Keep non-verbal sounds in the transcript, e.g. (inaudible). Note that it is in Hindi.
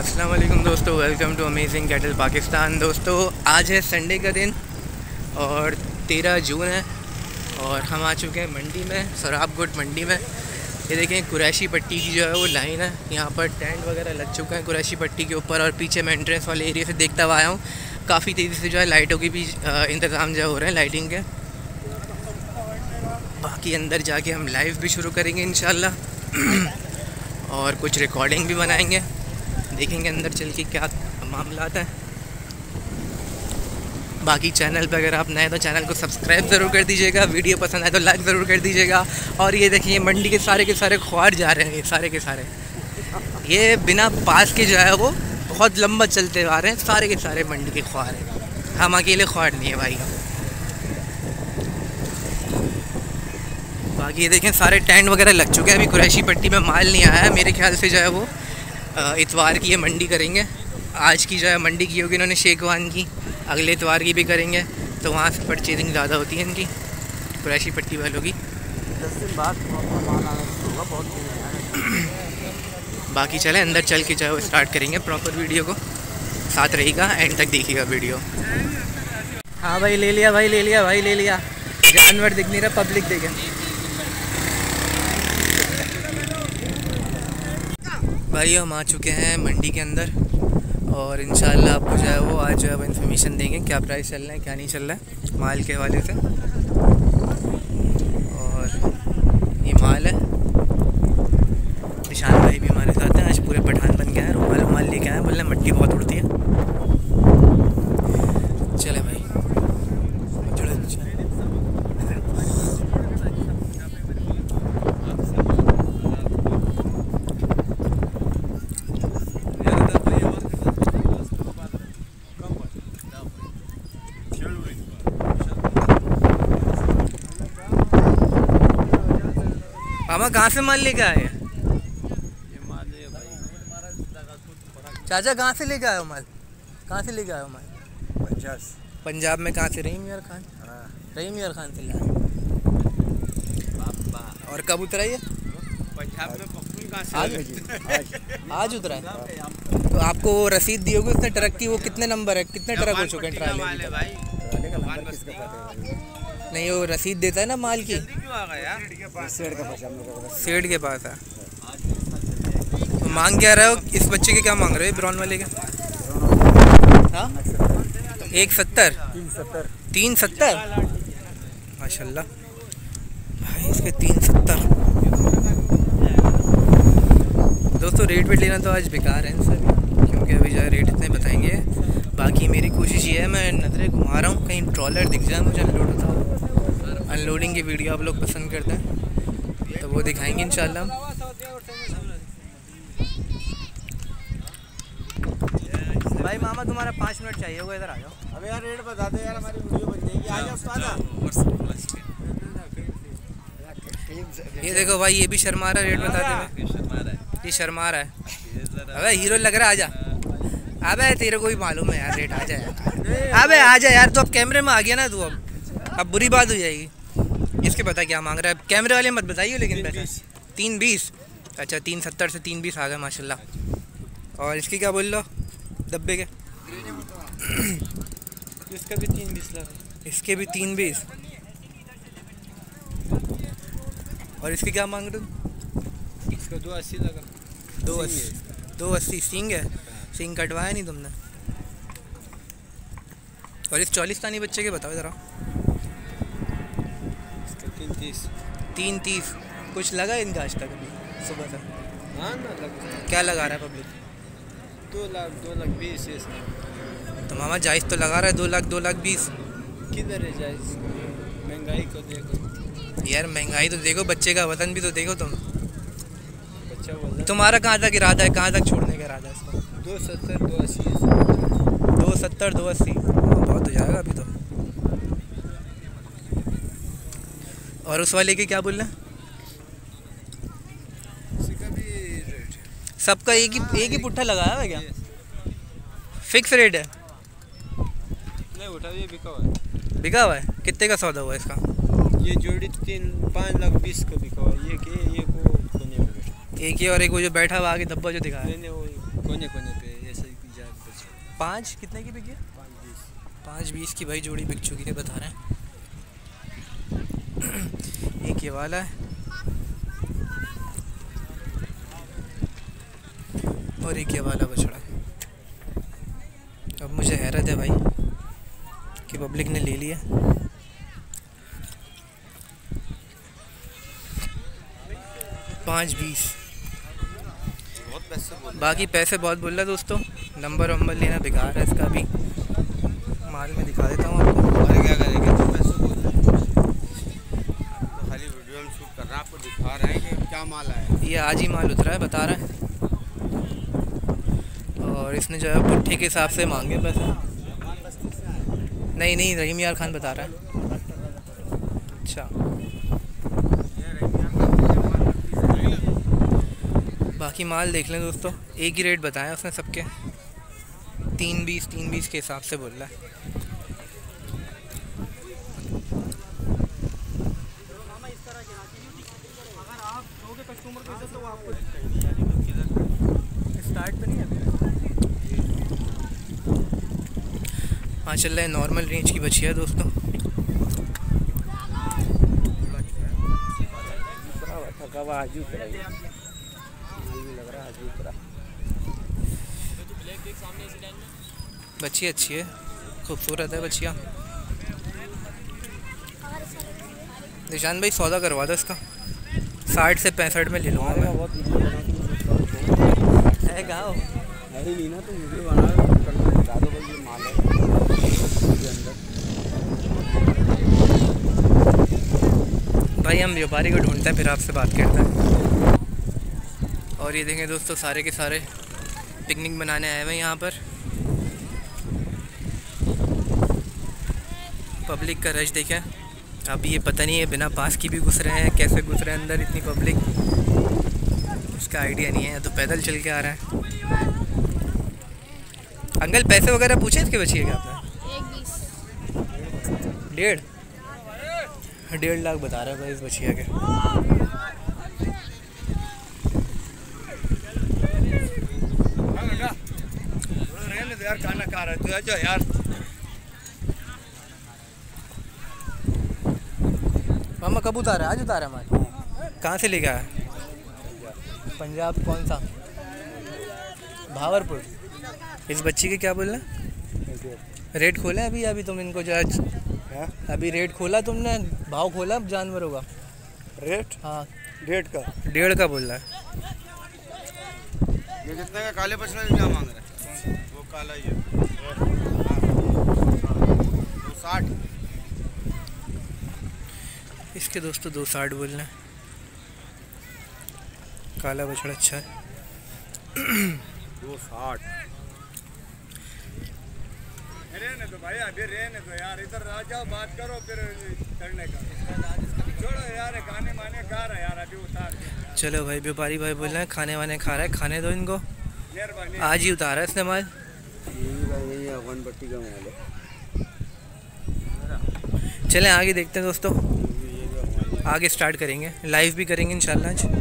अस्सलाम दोस्तों welcome to amazing cattle Pakistan दोस्तों, आज है संडे का दिन और तेरह जून है और हम आ चुके हैं मंडी में सराबगुट मंडी में। ये देखें, कुरैशी पट्टी की जो है वो लाइन है। यहाँ पर टेंट वगैरह लग चुका है कुरैशी पट्टी के ऊपर और पीछे मैं एंट्रेंस वाले एरिया से देखता हुआ आया हूँ। काफ़ी तेज़ी से जो है लाइटों की भी इंतज़ाम जो हो रहे हैं लाइटिंग के। बाकी अंदर जाके हम लाइव भी शुरू करेंगे इन (clears throat) और कुछ रिकॉर्डिंग भी बनाएँगे। देखेंगे अंदर चल के क्या मामला है। बाकी चैनल पर अगर आप नए तो चैनल को सब्सक्राइब ज़रूर कर दीजिएगा, वीडियो पसंद आए तो लाइक ज़रूर कर दीजिएगा। और ये देखिए मंडी के सारे के सारे ख्वार जा रहे हैं, ये सारे के सारे। ये बिना पास के जो है वो बहुत लंबा चलते आ रहे हैं, सारे के सारे मंडी के ख्वार हैं। हम अकेले ख्वार नहीं है भाई। बाकी ये देखें, सारे टेंट वगैरह लग चुके हैं, अभी कुरैशी पट्टी में माल नहीं आया है, मेरे ख्याल से जो है वो इतवार की ये मंडी करेंगे। आज की जो है मंडी की होगी इन्होंने शेखवान की। अगले इतवार की भी करेंगे तो वहाँ से परचेजिंग ज़्यादा होती है इनकी। कुरैशी पट्टी वालों की। बाकी चले अंदर चल के जो है स्टार्ट करेंगे प्रॉपर वीडियो को। साथ रहेगा एंड तक देखिएगा वीडियो हाँ भाई ले लिया भाई ले लिया भाई ले लिया। जानवर दिख नहीं रहा पब्लिक देखे। भाई, हम आ चुके हैं मंडी के अंदर और इन आपको जो है वो आज जो है वो इन्फॉर्मेशन देंगे, क्या प्राइस चल रहा है, क्या नहीं चल रहा है, माल के हवाले से और ये माल है निशान भाई भी हमारे साथ हैं आज पूरे पठान बन गए हैं रुमाल रुमाल लेके आए बोले मट्टी बहुत उड़ती है चले भाई मामा कहाँ से माल लेके आए? चाचा कहाँ से लेके आए हो माल? कहाँ से लेके आए हो माल? पंजाब पंजाब में कहाँ से? रहीम यार खान? हाँ। रहीम यार खान से लाए। और कब उतरा ये? पंजाब में आज? आज उतरा है? तो आपको रसीद दी होगी उसने ट्रक की? वो कितने नंबर है? कितने ट्रक हो चुके हैं ट्राले नहीं वो रसीद देता है ना माल की? सेठ के पास है। तो मांग क्या रहे हो? इस बच्चे के क्या मांग रहे हो? ब्राउन वाले के? हाँ? एक सत्तर? तीन सत्तर। माशाल्लाह। भाई इसके तीन सत्तर। दोस्तों रेट वेट लेना तो आज बेकार है सर क्योंकि अभी जो रेट इतने बताएँगे। बाकी मेरी कोशिश ये है मैं नज़रें घुमा रहा हूँ कहीं ट्रॉलर दिख जाए मुझे अनलोड होता अनलोडिंग की वीडियो आप लोग पसंद करते हैं तो वो दिखाएँगे इन भाई मामा तुम्हारा पाँच मिनट चाहिए होगा इधर आ जाओ। अबे यार रेट बता दो यार हमारी वीडियो बन जाएगी। आ जाओ ये देखो भाई ये भी शर्मा रहा है रेट बता दे। ये शर्मा रहा है। अबे हीरो लग रहा है आजा अबे तेरे को भी मालूम है यार रेट आ जाए अबे आ जाए यार तो अब कैमरे में आ गया ना तू अब। अब बुरी बात हो जाएगी। इसके पता क्या मांग रहा है? कैमरे वाले मत बताइए लेकिन पैसा। तीन बीस? अच्छा तीन सत्तर से तीन बीस आ गए माशाल्लाह। और इसकी क्या बोल लो डब्बे के? (coughs) इसका भी तीन बीस लगा। इसके भी तीन बीस? और इसकी क्या मांग रहे हो? इसका दो अस्सी लगा। दो अस्सी। दो अस्सी सिंग है? सिंग कटवाया नहीं तुमने? और इस चालीसतानी बच्चे के बताओ ज़रा। तीन तीस तीन तीस कुछ लगा इनका आज तक अभी सुबह तक? हाँ ना लग क्या लगा रहा है पब्लिक दो लाख दो लाख बीस तो मामा जायज़ तो लगा रहा है दो लाख दो लाख बीस। किधर है जायज़? महँगाई को देखो। यार महँगाई तो देखो बच्चे का वतन भी तो देखो तुम। बच्चा तुम्हारा कहाँ तक इरादा है कहाँ तक छोड़ने का इरादा है इसको? दो सत्तर दो अस्सी दो सत्तर दो अस्सी। बहुत हो जाएगा अभी तो। और उस वाले के क्या बोल रहे हैं सबका एक ही एक ही पुट्ठा लगाया है क्या? फिक्स रेट है। नहीं उठा ये बिका हुआ है। बिका हुआ है? कितने का सौदा हुआ इसका? ये जोड़ी तीन पाँच लाख बीस का बिका हुआ है। ये के ये को एक ही और एक वो जो बैठा हुआ आगे धब्बा जो दिखा है। कोने कोने पे ऐसे ही। पाँच कितने की बिकी है? पाँच बीस। पाँच बीस की भाई जोड़ी बिक चुकी है बता रहे हैं। (clears throat) एक ये वाला है। और एक ये वाला बछड़ा है। अब मुझे हैरत है भाई कि पब्लिक ने ले लिया। पाँच बीस। बाकी पैसे बहुत बोल रहा है दोस्तों। नंबर वंबर लेना बेकार है इसका भी। माल में दिखा देता हूँ आपको। अरे क्या करेंगे तो पैसे बोल रहे हैं। तो खाली आपको दिखा रहे हैं कि क्या माल आया ये आज ही माल उतरा है, बता रहा है। और इसने जो है पुट्ठे के हिसाब से मांगे पैसे। नहीं नहीं, रहीम यार खान बता रहा है। अच्छा। बाकी माल देख लें दोस्तों, एक ही रेट बताया उसने सबके। तीन बीस तीन बीस के हिसाब से बोल रहा है। स्टार्ट तो नहीं है हाँ चल रहा है नॉर्मल रेंज की बची है दोस्तों। थका हुआ आज उतरा ये। माल भी लग रहा आज उतरा। बच्ची अच्छी है। खूबसूरत है बच्चिया निशान भाई सौदा करवा दो इसका। साठ से पैंसठ में ले लूँगा मैं। है तो वीडियो बना दो भाई ये माल है। भाई हम व्यापारी को ढूंढते हैं फिर आपसे बात करते हैं। और ये देखें दोस्तों सारे के सारे पिकनिक मनाने आए हुए हैं यहाँ पर। पब्लिक का रश देखें। अब ये पता नहीं है, बिना पास की भी घुस रहे हैं, कैसे घुस रहे हैं अंदर इतनी पब्लिक इसका आइडिया नहीं है तो पैदल चल के आ रहा है। अंकल, पैसे वगैरह पूछे इसके बचिए क्या आपने? डेढ़। डेढ़ लाख बता रहा है भाई इस के। यार, खाना खा रहे तू यार। मामा कब उतारा आज उतारा हमारे। कहाँ से लेके आया? पंजाब कौन सा? भावरपुर। इस बच्ची के क्या बोल रहे रेट खोला अभी अभी तुम इनको जो आज हाँ? अभी रेट खोला तुमने? भाव खोला अब जानवरों का रेट? हाँ। डेट का। डेढ़ का बोल रहा है। ये कितने का? काले पछड़ा क्या मांग रहे हैं? वो काला ये दो साठ। इसके दोस्तों दो साठ बोल रहे काला बछड़ा अच्छा है। दो साठ। रहने दो भाई अभी रहने दो यार। इधर आ जाओ बात करो फिर चढ़ने का। छोड़ो यार खाने माने खा रहा है यार अभी उतार चलो भाई व्यापारी भाई बोल रहे हैं खाने वाने खा रहा है खाने दो इनको। आज ही उतारा है इसने माल है। चलें आगे देखते हैं दोस्तों। आगे स्टार्ट करेंगे। लाइव भी करेंगे इंशाल्लाह आज।